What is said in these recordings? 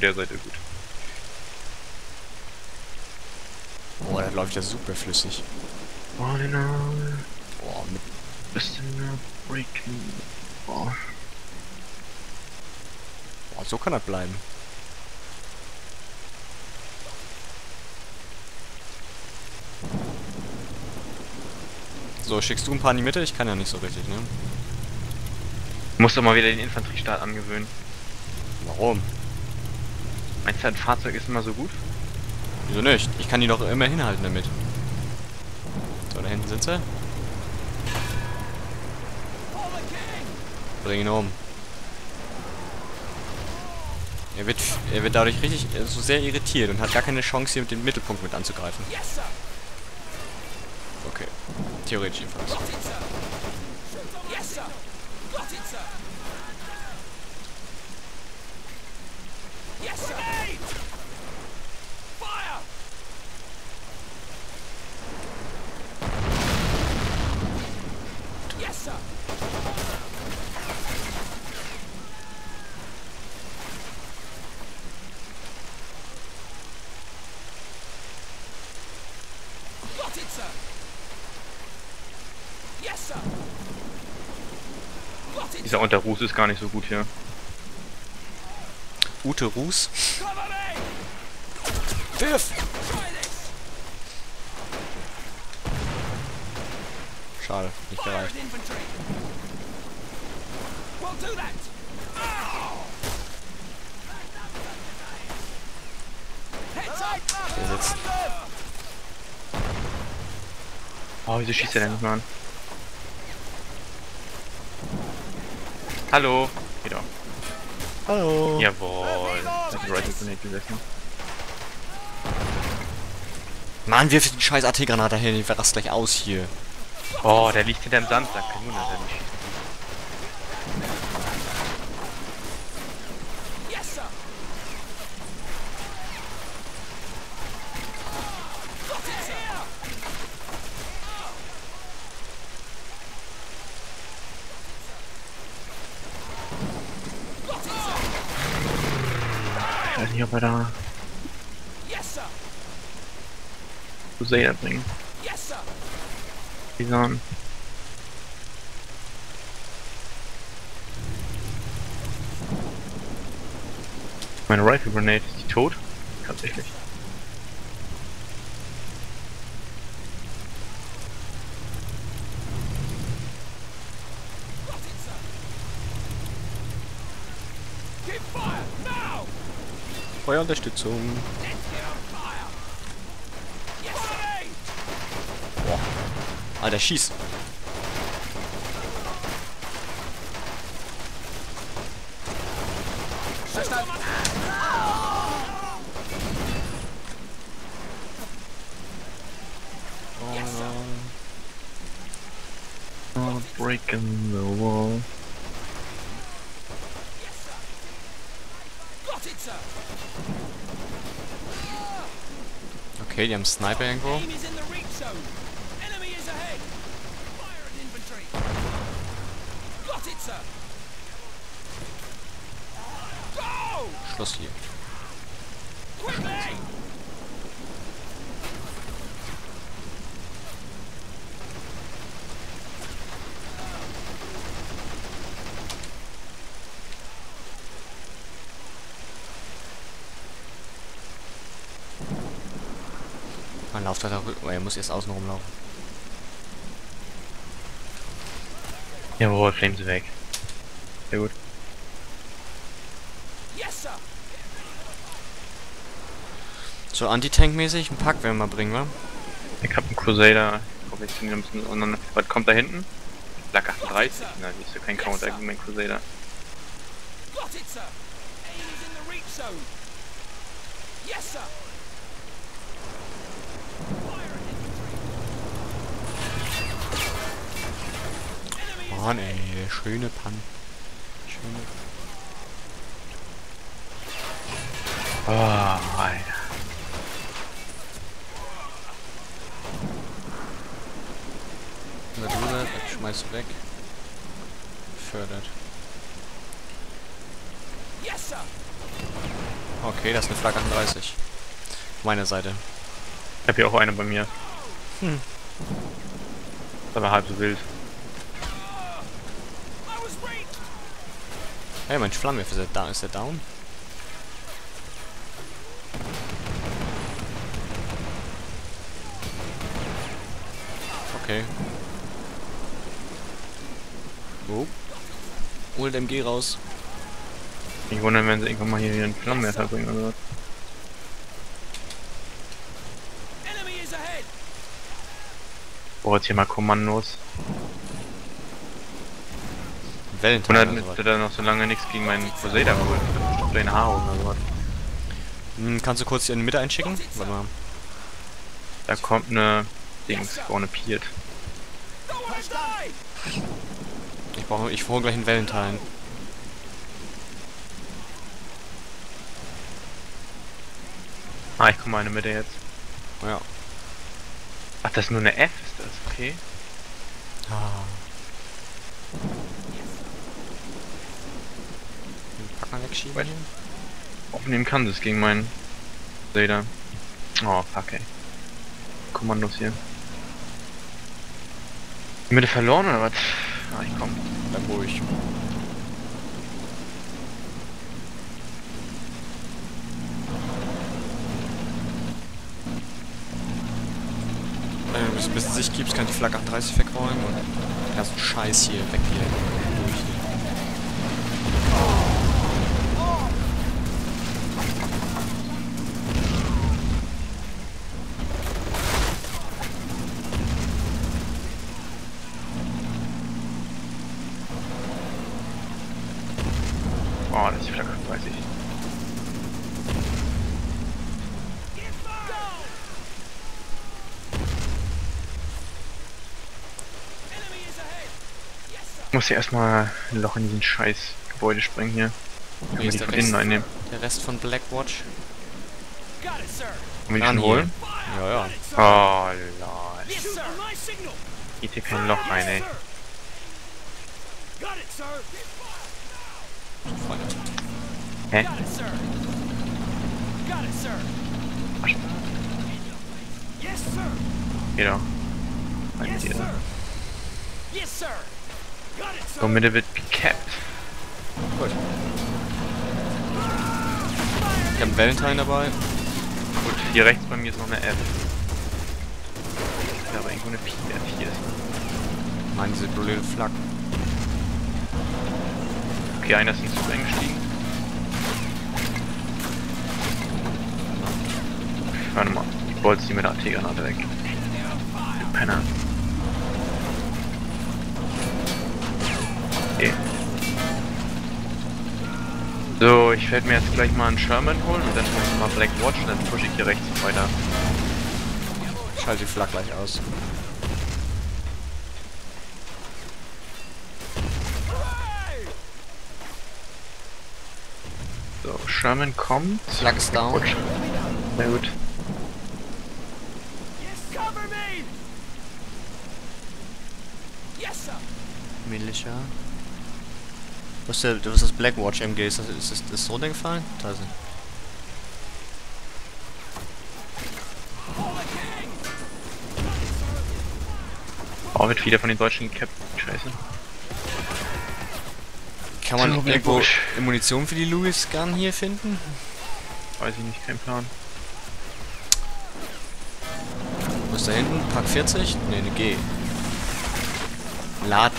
von der Seite gut. Boah, das läuft ja super flüssig. All in all, Boah, mit bisschen breaking. Boah. Boah, so kann das bleiben. So, schickst du ein paar in die Mitte? Ich kann ja nicht so richtig, ne? Muss doch mal wieder den Infanteriestart angewöhnen. Warum? Meinst du, ein Fahrzeug ist immer so gut? Wieso nicht? Ich kann die doch immer hinhalten damit. So, da hinten sind sie. Bring ihn um. Er wird, er wird dadurch richtig äh, so sehr irritiert und hat gar keine Chance, hier mit dem Mittelpunkt mit anzugreifen. Okay. Theoretisch jedenfalls. Dieser Unterruß ist gar nicht so gut hier. Ute Ruß. Wirf! Schade, nicht gereicht. Der sitzt. Oh, wieso schießt er denn nicht mal an? Hallo. Wieder. Hallo. Jawohl. Gesessen. Mann, wirf die scheiß AT-Granate hin, ich rast gleich aus hier. Oh, der liegt hinterm Sandsack. Kein Wunder, dass er nicht wir da Crusader bringen. Die sahen. Meine Rifle Grenade, ist die tot? Tatsächlich. Feuerunterstützung. Boah. Alter, schieß. Oh, breaking the wall. Haben Sniper irgendwo. Oh, er muss erst außen rumlaufen. Jawohl, Flames weg. Sehr gut. So Anti-Tank-mäßig, ein Pack werden wir mal bringen, wa? Ich hab einen Crusader. Ich hoffe, ich bin ein bisschen auseinander. Was kommt da hinten? Lack 38. Na, die ist ja kein Counter gegen meinen Crusader. Mann, ey, schöne Pan. Schöne. Oh, Alter. Na du das, das schmeißt du weg. Fördert. Okay, das ist eine Flak 38. Meine Seite. Ich habe hier auch eine bei mir. Hm. Ist aber halb so wild. Hey, mein Flammenwerfer, ist der, da ist der down? Okay. Oh. Hol den MG raus. Ich wundere, wenn sie irgendwann mal hier einen Flammenwerfer bringen oder was. Boah, jetzt hier mal Kommandos. Valentine oder mich, sowas. dass er noch so lange nichts gegen meinen Crusader hat. Bestimmt eine Haare oder sowas. Hm, kannst du kurz in die Mitte einschicken? Warte mal. Da kommt eine Dings, vorne Piert. Ich brauche, ich hole gleich einen Valentine. Ah, ich komme mal in die Mitte jetzt. Ja. Ach, das ist nur eine F, ist das, okay? Ah. Den Pack mal wegschieben Wait. hier. Aufnehmen kann das gegen meinen Crusader. Oh, fuck, ey. Kommandos hier. Die Mitte verloren oder was? Ah, ich komm. Bleib ruhig. Wenn du ein bisschen sich gibst, kann ich die Flak 38 wegräumen und den ganzen Scheiß hier weg hier. Durch hier. Oh, das ist die Flagge, weiß ich. Ich muss hier erstmal ein Loch in diesen scheiß Gebäude sprengen hier. Man ist die der von innen Rest, einnehmen. der Rest von Blackwatch. Kann man die schon hier. holen? Ja, ja. Oh, lol. Geht hier kein Loch rein, ey. Hä? Geh doch. Rein mit So, Mitte wird gecapped. Gut. Ich habe einen Valentine dabei. Gut, hier rechts bei mir ist noch eine F. Ja, aber irgendwo eine P, der P ist. Mann, diese blöde Flak. Okay, einer ist in den Zug eingestiegen. Warte mal, die Bolts, die mit der AT-Granate weg. Du Penner. Okay. So, ich werde mir jetzt gleich mal einen Sherman holen und dann hole ich mal Black Watch und dann pushe ich hier rechts weiter. Ich schalte die Flak gleich aus. So, Sherman kommt. Flak ist down. Sehr gut. Militia. Was ist, der, was ist das Blackwatch MG? Ist das, ist ist so Ding gefallen? Da ist. Oh, wird wieder von den Deutschen gecapped. Scheiße. Kann man So, irgendwo. Munition für die Louis Gun hier finden? Weiß ich nicht, kein Plan. Wo ist da hinten? Pack 40? Ne, eine G. Lad.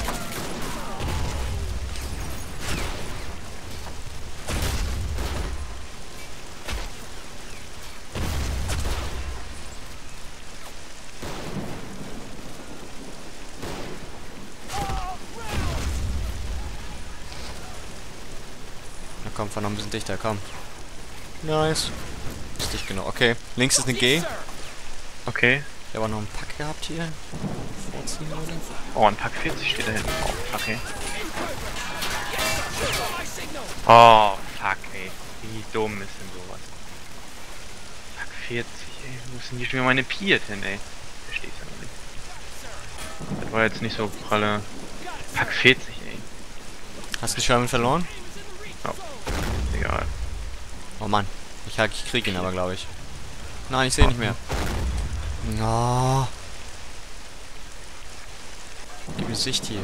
Komm, fahr noch ein bisschen dichter, komm. Nice. Ist dicht genau. Okay. Links ist eine G. Okay. Ich habe auch noch einen Pack gehabt hier. Vorziehen würde. Oh, ein Pack 40 steht da hinten. Oh, fuck, ey. Oh, fuck, ey. Wie dumm ist denn sowas? Pack 40, ey. Wo denn hier schon wieder meine Piet hin, ey? Versteh's ja noch nicht. Das war jetzt nicht so pralle. Pack 40, ey. Hast du die Sherman verloren? Mann. Ich, ich krieg ihn aber, glaube ich. Nein, ich sehe nicht mehr. Oh. Die Gesicht hier.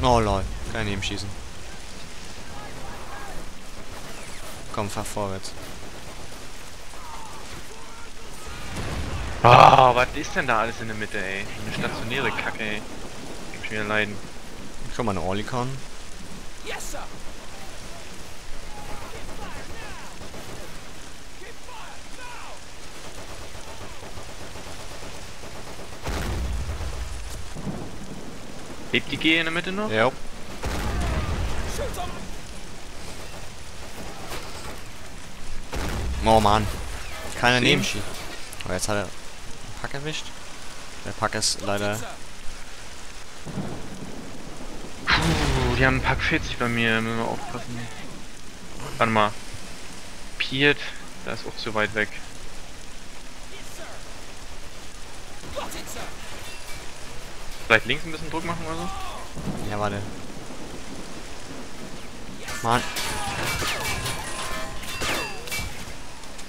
Oh lol, kann daneben schießen. Komm, fahr vorwärts. Oh, was ist denn da alles in der Mitte, ey? Eine stationäre Kacke, ey. Ich schon wieder leiden. Schon mal eine Orlikon. Lebt die G in der Mitte noch? Ja. Oh Mann. Keiner Zehn. Nebenschieß. Aber jetzt hat er einen Pack erwischt. Der Pack ist leider... Puh, die haben einen Pack 40 bei mir, müssen wir aufpassen. Warte mal. Piet, da ist auch zu weit weg. Vielleicht links ein bisschen Druck machen oder so? Ja, warte. Mann.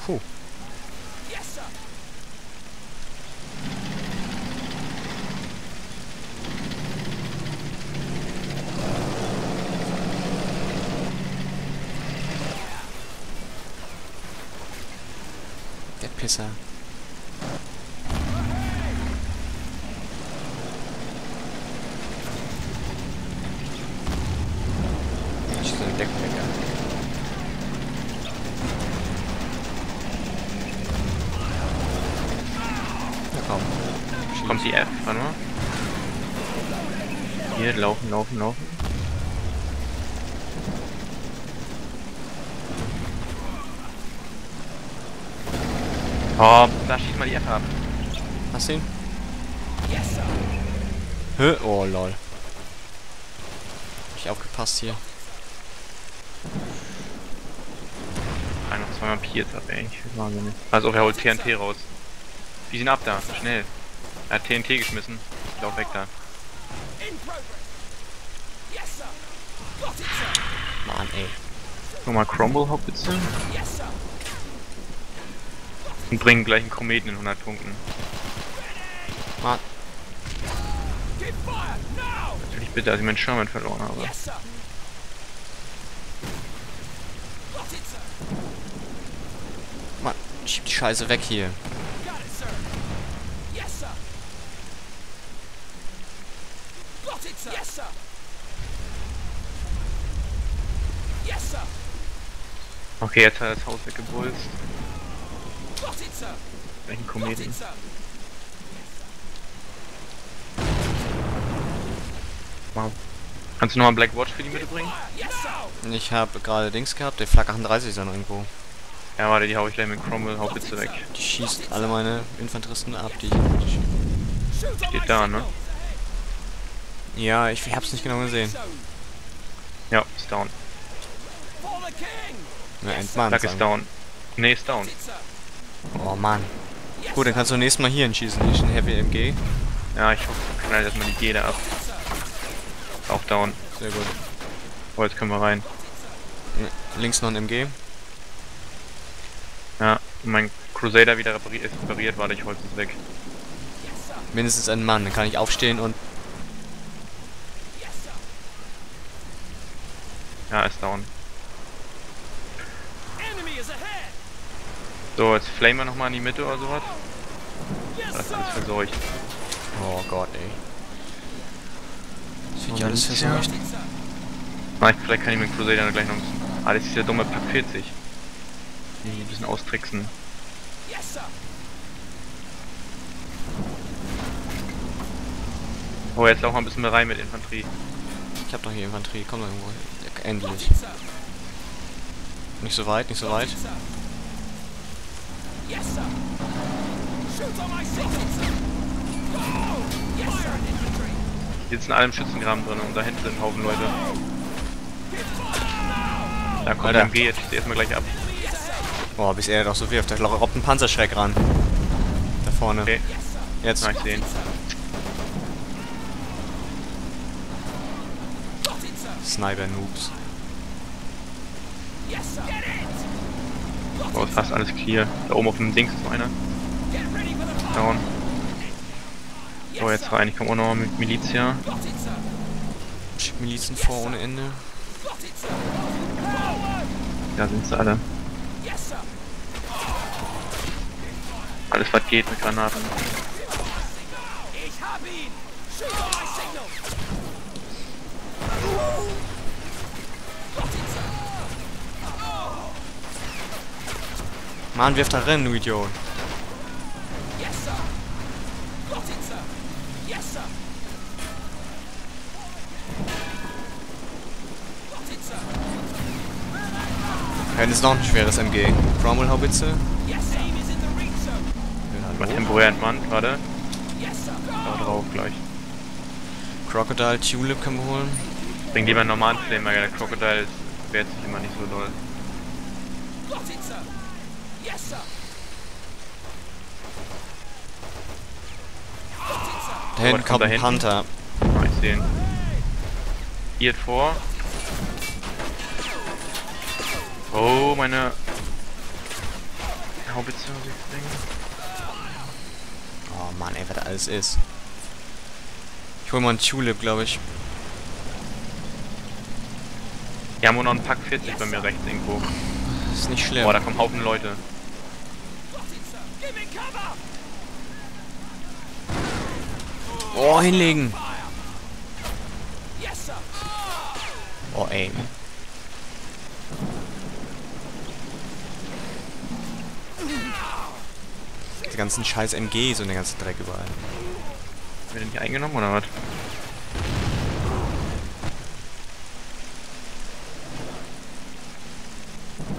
Puh. Der Pisser. Ich so eine Deckbrecher. Ja komm. Schieß. Kommt die F, warte mal. Hier, laufen, laufen, laufen. Oh, da schießt mal die F ab. Ihn? Hä? Oh lol. Hab ich aufgepasst hier. Ein noch zweimal Piers ab, ey. Ich will wahnsinnig. Also, er holt TNT raus. Die sind ab da, schnell. Er hat TNT geschmissen. Ich lauf weg da. Mann ey. Nochmal Crumble Hauptwitze. Und bringen gleich einen Kometen in 100 Punkten. Mann. Natürlich bitte, dass ich meinen Sherman verloren habe. Mann. Schieb die Scheiße weg hier. Okay, jetzt hat er das Haus weggebulst. Welchen Kometen? Wow. Kannst du nochmal Black Watch für die Mitte bringen? Ich habe gerade Dings gehabt. Der Flak 38 ist da noch irgendwo. Ja, warte, die hau ich gleich mit Cromwell Hauptwitze weg. Die schießt alle meine Infanteristen ab, die... die Steht da, ne? ja, ich hab's nicht genau gesehen. Ja, ist down. Na, entmannt. Duck ist down. Nee, ist down. Oh Mann. Gut, dann kannst du nächstes Mal hier hinschießen. Nicht ein Heavy MG. Ja, ich hoffe, knallt erstmal die G da ab. Auch down. Sehr gut. Oh, jetzt können wir rein. Links noch ein MG. Ja, mein Crusader wieder repariert, ist repariert, warte, ich hol's es weg. Mindestens ein Mann. Dann kann ich aufstehen und... Ja, ist down. So, jetzt flamen wir nochmal in die Mitte oder sowas. Das ist alles verseucht. Oh Gott, ey. Wird ja Moment, alles ja. verseucht. Nein, vielleicht kann ich mit dem Crusader gleich noch ein bisschen... Ah, das ist der dumme Pack 40. Die ein bisschen austricksen. Oh, jetzt auch mal ein bisschen mehr rein mit Infanterie. Ich hab doch hier Infanterie. Komm doch irgendwo. Endlich. Nicht so weit, nicht so weit. Die sitzen alle im Schützengraben drin und da hinten sind ein Haufen Leute. Da kommt der MG, jetzt schießt er erstmal gleich ab. Boah, bis er doch so wirft. Da robbt ein Panzerschreck ran. Da vorne. Okay, Jetzt. na ich sehen. Sniper-Noobs. Ist fast alles clear. Da oben auf dem Dings ist noch einer. Down. So, jetzt rein. Ich komme auch noch mit Milizia. Schick Milizen vor ohne Ende. Da sind sie alle. Alles was geht mit Granaten. Mann, wirf da rein, du Idiot. Ja, das ist noch ein schweres MG. Cromwell-Haubitze. Mal temporär entmannt gerade. Da drauf gleich. Crocodile, Tulip können wir holen. Bring lieber einen normalen Flame, weil der Crocodile ist- wehrt sich immer nicht so doll. Da hinten kommt ein? Panther. Ah, ich sehe ihn. Hier vor. Oh, meine Haubitze muss ich bringen. Oh Mann, ey, was da alles ist. Ich hol mal einen Tulip, glaube ich. Wir haben auch noch einen Pack 40 bei mir rechts irgendwo. Das ist nicht schlimm. Boah, da kommen Haufen Leute. Oh, hinlegen. Oh, ey. Die ganzen scheiß MGs und der ganze Dreck überall. Haben wir den hier eingenommen oder was?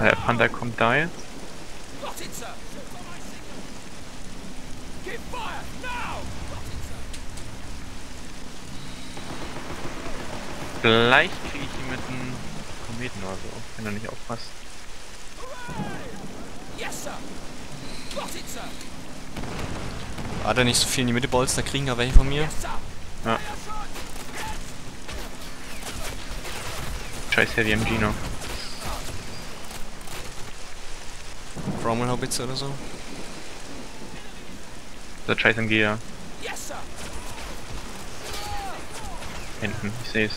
Ah, Der Panther kommt da jetzt. Vielleicht kriege ich ihn mit einem Kometen oder so, wenn er nicht aufpasst. Hat er nicht so viel in die Mitte bolzt, da kriegen da welche von mir. Ja. Scheiß Heavy MG noch. Cromwell Haubitze oder so. Der scheiß MG ja. Hinten, ich seh's.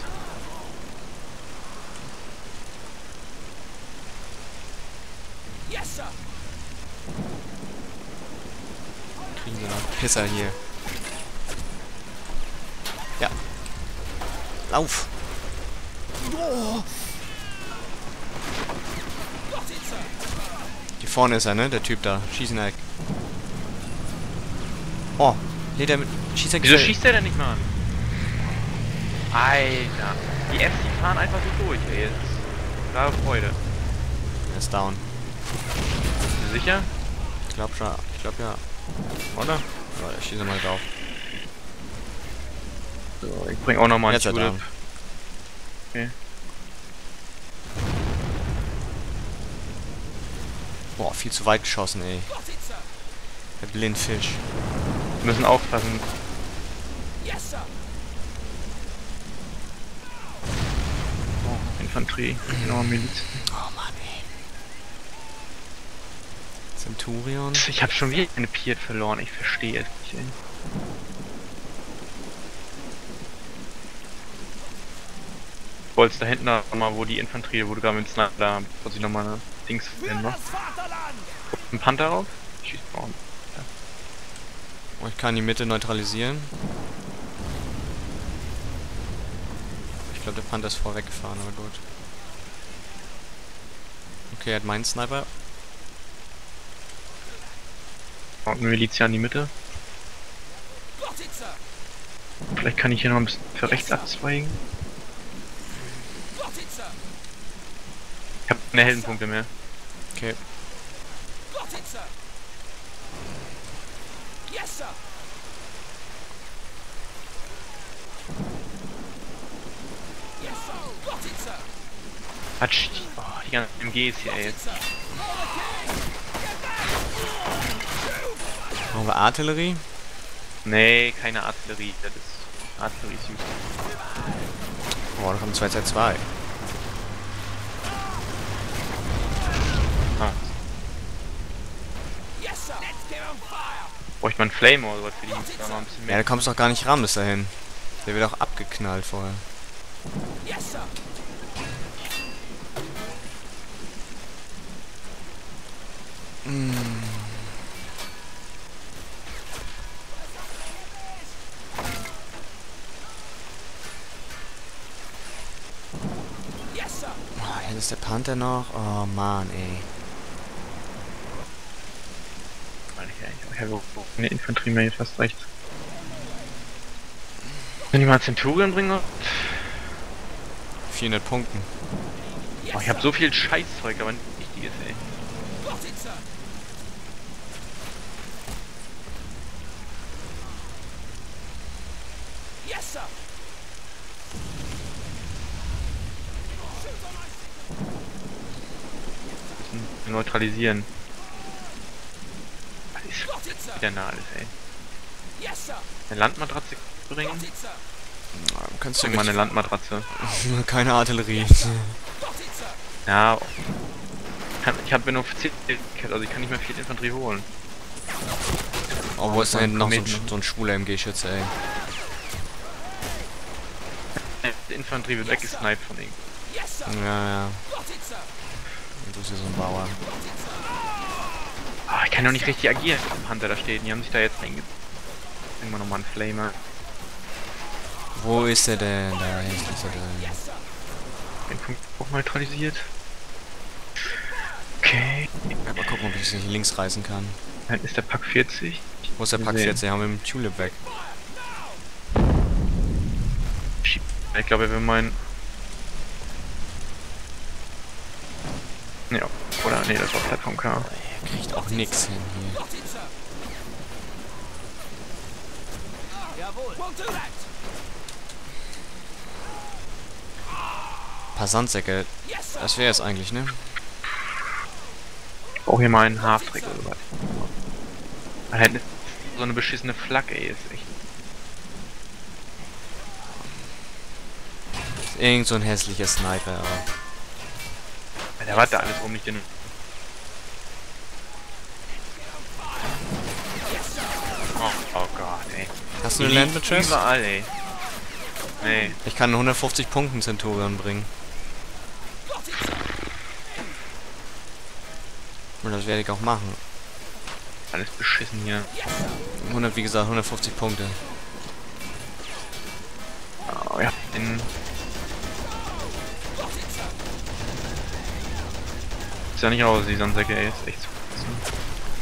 Kriegen wir noch. Pisser hier. Ja. Lauf! Hier vorne ist er, ne? Der Typ da. Schieß ihn weg. Oh, lädt er mit. Schießt er Wieso schießt der denn nicht mal an? Alter. Die Fs, die fahren einfach so durch, ey. Klare Freude. Er ist down. Bist du sicher? Ich glaub schon. Ich glaub ja. Oder? Ja, ich schieße mal drauf. So, ich bring auch nochmal einen Tulip. Okay. Boah, viel zu weit geschossen, ey. Der Blindfisch. Wir müssen aufpassen. Oh, Infanterie. Genau, Miliz. Oh Mann, ey. Centurion. Ich habe schon wieder eine Piet verloren. Ich verstehe es nicht, ey. Wollt's da hinten noch mal, wo die Infanterie, wo du gerade mit Sniper da, wo sich nochmal eine Dings hin macht. Ein Panther rauf? Schieß braun. Oh, ich kann die Mitte neutralisieren. Ich glaube, der Panther ist vorweggefahren, aber gut. Okay, er hat meinen Sniper. Und eine Milizia in die Mitte. Vielleicht kann ich hier noch ein bisschen für rechts abzweigen. Ich habe keine Heldenpunkte mehr. Okay. Hatsch. Oh, die ganzen MGs hier, ey. Brauchen wir Artillerie? Nee, keine Artillerie. Das ist Artillerie süß. useless. Oh, da kommen 2 2 Ah. Bräuchte man Flame oder was für die noch ein bisschen mehr. Ja, da kommst du doch gar nicht ran bis dahin. Der wird auch abgeknallt vorher. Yes, sir. Mm. Ist der Panther noch. Oh Mann, ey. Ich wo eine Infanterie jetzt fast rechts. Wenn ich mal Centurion bringe. 400 Punkten. Oh, ich habe so viel Scheißzeug, aber nicht wichtiges, ey. Müssen neutralisieren. Was ist wieder nah alles, ey. Eine Landmatratze bringen? Ja, kannst du mal eine Landmatratze. keine Artillerie. Ja. Ich habe nur 10 also ich kann nicht mehr viel Infanterie holen. Oh, wo ist hinten noch so ein, so ein schwuler MG-Schütze, ey? Die Infanterie wird weggesniped von ihm. Ja, ja. Und du bist hier so ein Bauer. Ah, ich kann doch nicht richtig agieren, wenn Panther da steht. Die haben sich da jetzt einge... Bringen wir nochmal einen Flamer. Wo ist er denn? Da ist er denn. Den Punkt auch neutralisiert. Okay. Ja, mal gucken, ob ich es hier links reißen kann. Dann ist der Pack 40. Wo ist der Pack Sehen. jetzt? Den haben wir mit dem Tulip weg. Ich glaube, er will Ja, oder? Nee, das war Plattform K. Er kriegt auch nix hin hier. paar Sandsäcke. Das wäre es eigentlich, ne? Ich brauche hier mal einen Halftrick oder was. Man hätte so eine beschissene Flak, ey, ist echt. Irgend so ein hässlicher Sniper. Aber Alter, was da alles rum nicht in. Oh, oh Gott, ey. Hast du eine liegen Landmatress? Überall, ey. Nee. Ich kann 150 Punkten Centurion bringen. Und das werde ich auch machen. Alles beschissen hier. 100, wie gesagt, 150 Punkte. Oh, ja. Den. Ist ja nicht aus, die Sandsäcke, ey. Ist echt zu.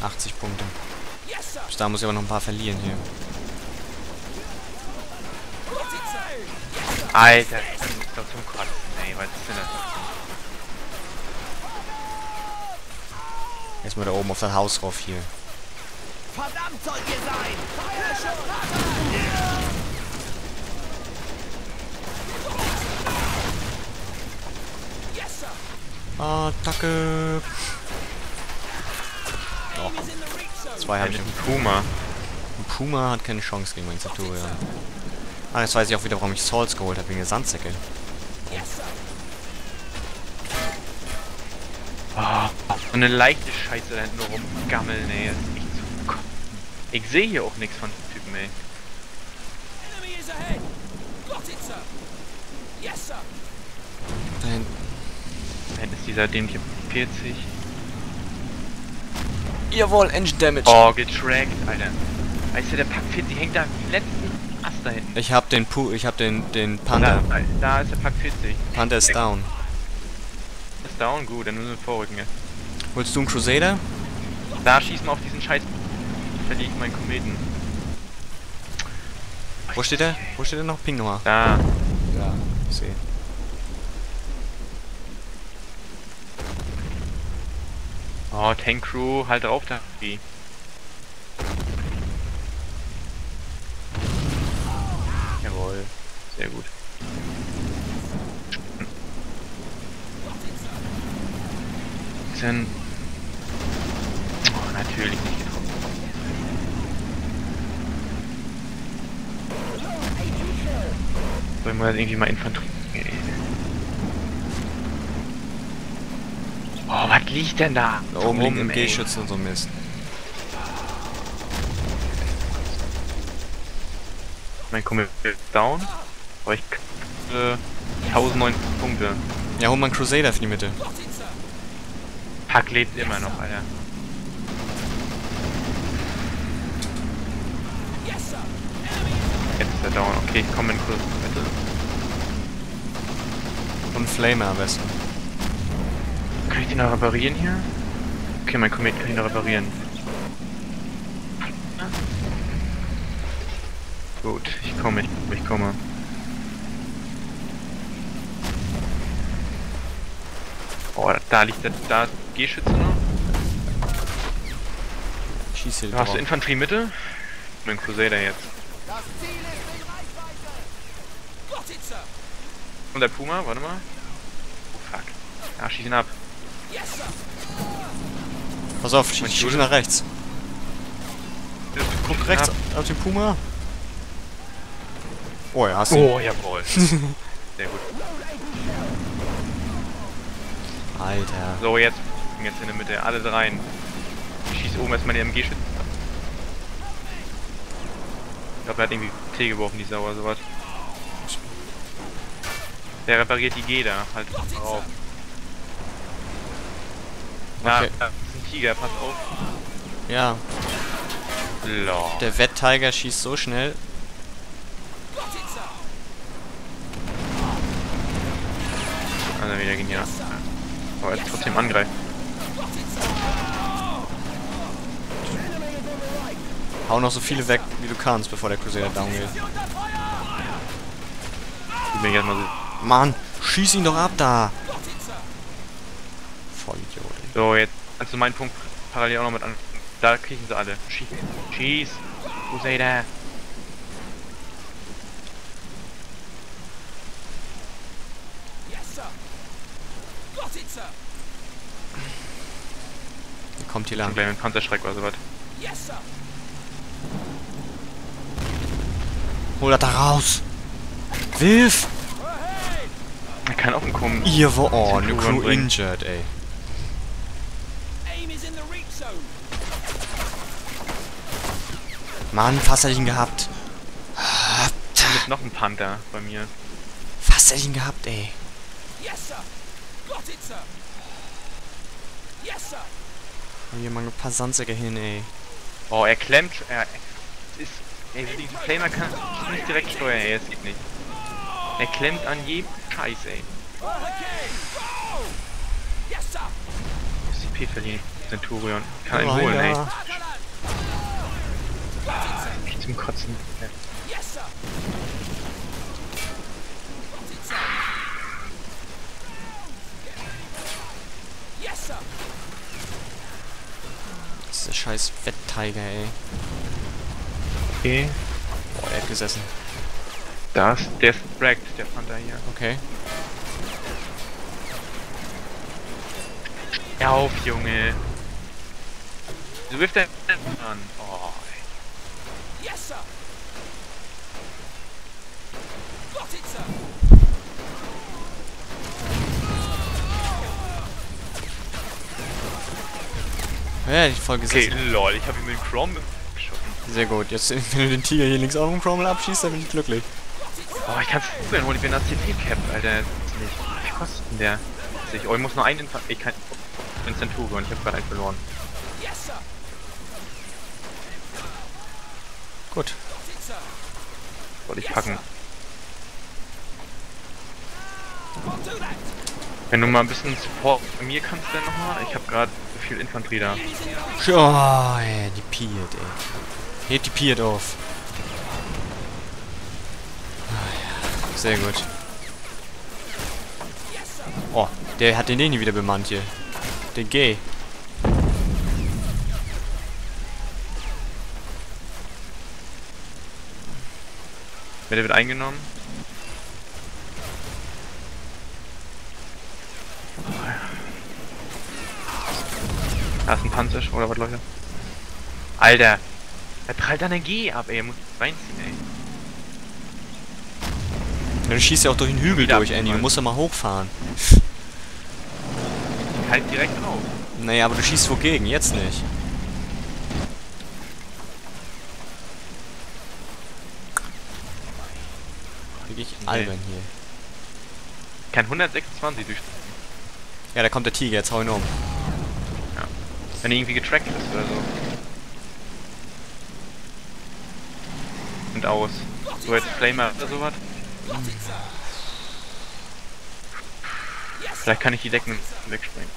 80 Punkte. Bis da muss ich aber noch ein paar verlieren hier. Alter, das ist doch zum Kotzen, ey. Was ist denn das? Erstmal da oben auf das Haus rauf hier. Verdammt sollt ihr sein! Attacke! Oh, zwei habe ich. dem Puma. Ein Puma hat keine Chance gegen meinen Centurion. Ah, jetzt weiß ich auch wieder, warum ich Salts geholt habe, wegen der Sandsäcke. Oh, so eine leichte Scheiße da hinten rumgammeln, ey. Ich sehe hier auch nichts von dem Typen, ey. Enemy is ahead! Got it, sir! Yes, sir! Da hinten. Da hinten ist dieser dämliche 40. Jawohl, Engine Damage. Oh, getrackt, Alter. Weißt du, der Pack 40 hängt da im letzten Ast da hinten. Ich hab den Pu ich hab den den Da, Panther. da ist der Pack 40. Panther ist down. Ist down, gut, dann müssen wir vorrücken jetzt. Holst du einen Crusader? Da schießen wir auf diesen Scheiß. Verliere ich meinen Kometen. Wo steht er? Wo steht er noch? Ping nochmal. Da. Ja, ich sehe. Oh, Tank Crew, halt drauf da. Jawohl. Sehr gut. Denn oh, natürlich nicht getroffen. So, ich jetzt irgendwie mal Infanterie. liegt denn da? Da oben liegen G-Schützen und so Mist. Mein Kumpel ist down, aber ich kriege äh, 1009 Punkte. Ja, hol mal einen Crusader für die Mitte. Pack lebt immer noch, Alter. Jetzt ist er down. Okay, ich komme in die Mitte. Und Flamer am besten. Kann ich den noch reparieren hier? Okay, mein Komet kann ich noch reparieren. Gut, ich komme, ich, ich komme. Oh, da liegt der, da G-Schütze noch. Schieß hier Da hast du Infanterie Mitte. Mein Crusader jetzt. Und der Puma, warte mal. Oh fuck. Ja, schieß ihn ab. Pass auf, schieß, Mein schieß Schulter. nach rechts. Guck rechts Ab. auf den Puma. Oh ja, hast du. Oh, jawohl. Sehr gut. Alter. So, jetzt. Jetzt in der Mitte. Alle dreien. Ich schieße oben erstmal die MG-Schütze ab. Ich glaube, er hat irgendwie T geworfen, die Sau oder sowas. Der repariert die G da. Halt drauf. Na, Okay. da ist ein Tiger, pass auf. Ja, Lol. der Wett-Tiger schießt so schnell. Also wieder genial. Aber jetzt trotzdem angreifen. Hau noch so viele weg, wie du kannst, bevor der Crusader down geht. Die bin ich erstmal so. Mann, schieß ihn doch ab da. Got it, sir. Vollidiot, ey. So, jetzt. Also mein Punkt parallel auch noch mit an. Da kriegen sie alle. Schieß. Schieß. Crusader. Yes, sir. Got it, sir. Der kommt hier lang. gleich mit Panzerschreck oder sowas. Yes, sir. Hol das da raus. Wilf! Er kann auch kommen. Ihr wo. Oh, eine Crew injured, ey. Aim is in the reach zone. Mann, fast hätte ich ihn gehabt. Mit noch ein Panther bei mir. Fast hätte ich ihn gehabt, ey. Yes, sir. Got it, sir. Yes, sir. Hier mal ein paar Sandsäcke hin, ey. Oh, er klemmt. Er er ist. Ey, diesen Flamer kann ich nicht direkt steuern, ey, es geht nicht. Er klemmt an jedem Scheiß, ey. Yes, sir. CP verlieren. Centurion. Kann Oh, holen, ey. Echt zum Kotzen. Ja. Dieser scheiß Wett-Tiger, ey. Okay. Boah, der hat gesessen. Das, der ist wrecked, der Panther hier. Okay. Hör auf, Junge. Du wirft er an. Oh, ey. Yes, sir. Got it, sir. Ja, die voll Okay, gesessen. lol, ich habe ihn mit dem Chrome geschossen. Sehr gut. Jetzt, wenn du den Tiger hier links auf dem Cromwell abschießt, dann bin ich glücklich. Oh, ich kann's googeln holen, ich Alter. Das ist nicht. Wie kostet denn der? Ich, oh, ich muss nur einen Infanter. Ich kann. Ich bin Centurion, ich habe gerade einen verloren. Gut. Wollte ich packen. Wenn du mal ein bisschen Support bei mir kannst, dann nochmal. Ich habe gerade so viel Infanterie da. Oh, ey, die Piet, ey. Hebt die Piet auf. Ah, ja. Sehr gut. Oh, der hat den hier wieder bemannt hier. Den Gay. Wer wird eingenommen? Da ist ein Panzer oder was, Leute? Alter! Er prallt an der G ab, ey. Er muss reinziehen, ey. Ja, du schießt ja auch durch den Hügel Wieder durch, Andy. Du musst ja mal hochfahren. Halt direkt drauf. Naja, aber du schießt wogegen? Jetzt nicht. Wirklich Nee. albern hier. Kann 126 durch. Ja, da kommt der Tiger, jetzt hau ihn um. Wenn er irgendwie getrackt ist oder so. Und aus. So jetzt Flamer oder sowas. Vielleicht kann ich die Decken wegspringen.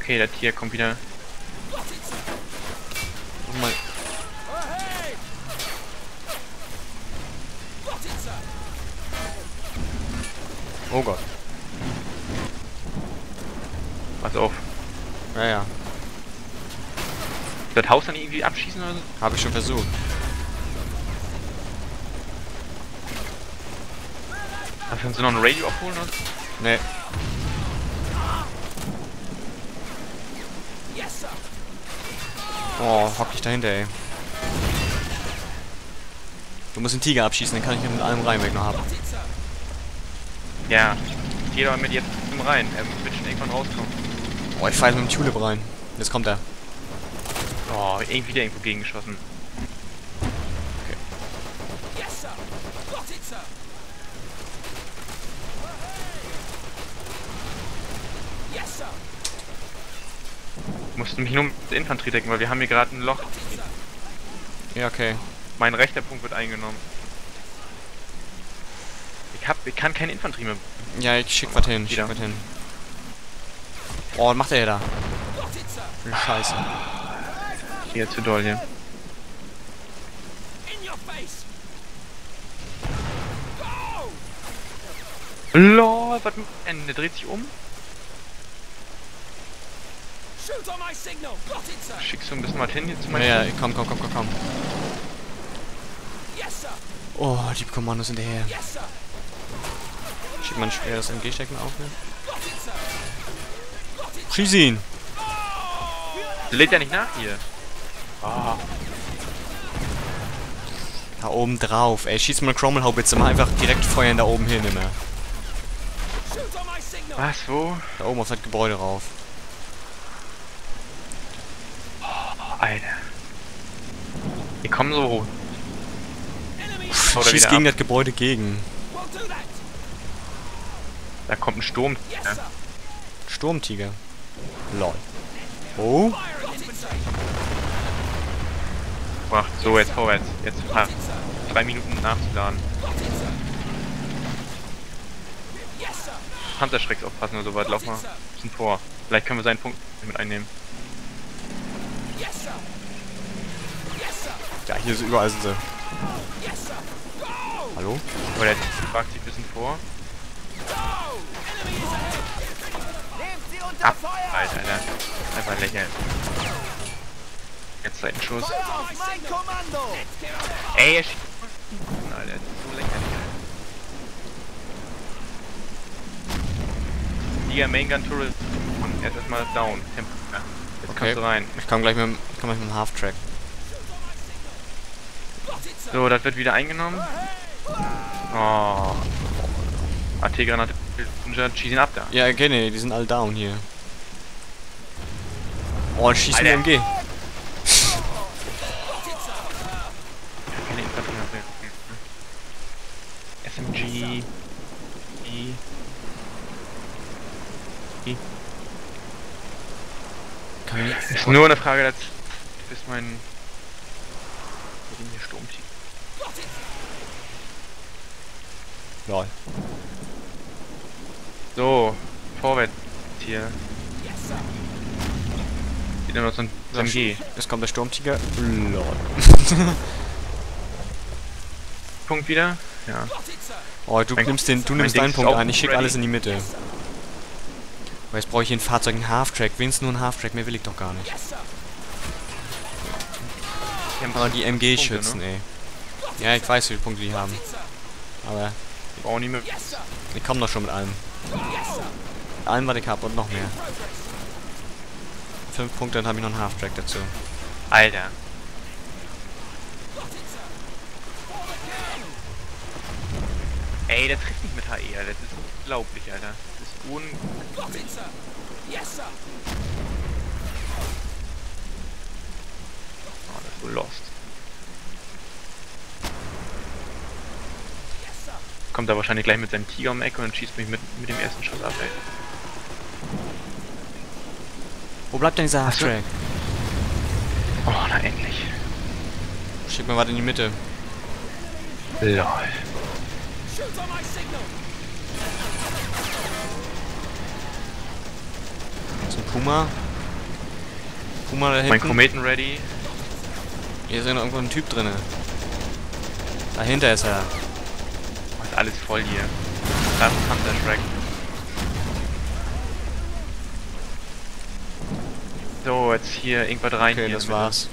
Okay, der Tier kommt wieder. Mach mal. Oh Gott. Pass auf. Ja, ja. Das Haus dann irgendwie abschießen oder so? Habe ich schon versucht. Kannst du noch ein Radio abholen oder? so? Nee. Oh, hock dich dahinter, ey. Du musst den Tiger abschießen, den kann ich mit allem Reinweg noch haben. Ja. Geh doch mit jetzt zum rein. Er wird schon irgendwann rauskommen. Oh, ich fahr jetzt mit dem Tulip rein. Jetzt kommt er. Oh, irgendwie wieder irgendwo gegengeschossen. Yes, sir. Got it, sir. Yes, sir. Mussten mich nur mit der Infanterie decken, weil wir haben hier gerade ein Loch. Ja, okay. Mein rechter Punkt wird eingenommen. Ich hab, ich kann keine Infanterie mehr. Ja, ich schick was hin, ich schick was hin. Oh, was macht der da? Sir. Scheiße. Hier zu doll hier. LOL, was Ende? Der dreht sich um. Schickst du ein bisschen was hin hier zu Ja, ja, komm, komm, komm, komm, komm. Oh, die Kommandos hinterher. Mal ein schweres MG-Stecken auf, ne? Schieß ihn! Der lädt ja nicht nach hier. Ah, Da oben drauf, ey. Schieß mal eine Cromwell-Haubitze, mal einfach direkt feuern da oben hin immer. Was, wo? Da oben auf das Gebäude rauf. Oh, Alter. Die kommen so hoch. Schieß gegen ab. das Gebäude gegen. Da kommt ein Sturm. Yes, Ja. sir. Sturmtiger. Lol. Oh? Macht so jetzt vorwärts. Jetzt sir. drei Minuten nachzuladen. Panzerschrecks aufpassen oder so weit. Lauf mal ein bisschen vor. Vielleicht können wir seinen Punkt mit einnehmen. Ja, hier ist überall sind sie. Hallo? Aber der fragt sich ein bisschen vor. Go! Enemy is ahead. Ab, Alter, Alter. Einfach lächeln. Jetzt get out. Ey, er schießt. Alter, das ist so lächerlich. Liga Main Gun Turret. Er ist erstmal down. Tempo. Ja. Jetzt Okay. kannst du rein. Ich komm gleich mit, dem- ich komm gleich mit dem it, sir. So, das wird wieder eingenommen. Oh. AT-Granate. Schieß ihn ab da. Ja, okay, nee, die sind alle down hier. Oh, schieß mit Alter. MG. SMG. I. I. Kann ich... Ist nur eine Frage, dass bis mein. Wo ging der Sturmtief? Got it. Lol. So, vorwärts hier. Sieht immer noch so ein SMG. Jetzt kommt der Sturmtiger. Lol. Punkt wieder. Ja. Oh, du Mein- nimmst den, du nimmst deinen Punkt ein, ich schick ready. alles in die Mitte. Aber jetzt brauche ich hier ein Fahrzeug, ein Half-Track. Wenigstens nur ein Half-Track, mehr will ich doch gar nicht. Aber die Punkte, MG-Schützen, ne? ey. Ja, ich weiß, wie viele Punkte die haben. Aber Die brauchen nie mehr. Ich komme doch schon mit allem allem, was ich habe und noch mehr. Fünf Punkte, dann habe ich noch einen Half-Track dazu. Alter. Ey, der trifft nicht mit HE, Alter. Das ist unglaublich, Alter. Das ist un... Oh, das ist so lost. Kommt da wahrscheinlich gleich mit seinem Tiger um Ecke und schießt mich mit, mit dem ersten Schuss ab, ey. Wo bleibt denn dieser. Half-Track? Oh, na endlich. Schick mal was in die Mitte. Lol. Ein Puma. Puma da Mein hinten. Kometen ready. Hier ist ja noch irgendwo ein Typ drinne. Dahinter ist er. Ist alles voll hier. Da ist ein Panther Shrek. So, jetzt hier irgendwas rein Okay, hier. das war's.